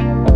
you